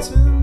to